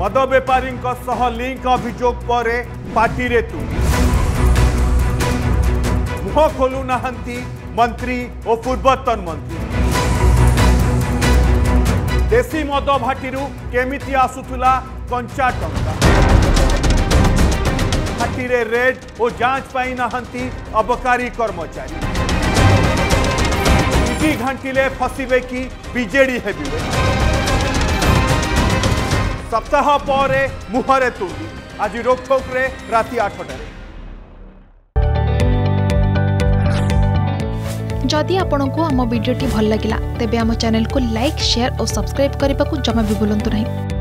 मद बेपारी लिंक अभोग पर पार्टी रेतु मुह खोलुना मंत्री और पूर्वतन मंत्री देशी मद भाटी केमिंती आसुला कंचा टा घाटी रेड और जांच पाई नहांती अबकारी कर्मचारी घंटे फसवे कि विजेड ସପ୍ତାହ ପରେ ମୁହଁରେ ତୁଣ୍ଡି ଆଜି ରୋକଠୋକରେ ରାତି ଆଠଟାରେ ଯଦି ଆପଣଙ୍କୁ ଆମ ଭିଡ଼ିଓଟି ଭଲ ଲାଗିଲା ତେବେ ଆମ ଚ୍ୟାନେଲକୁ ଲାଇକ୍ ସେୟାର ଓ ସବସ୍କ୍ରାଇବ୍ କରିବାକୁ ଜମା ବି ଭୁଲନ୍ତୁ ନାହିଁ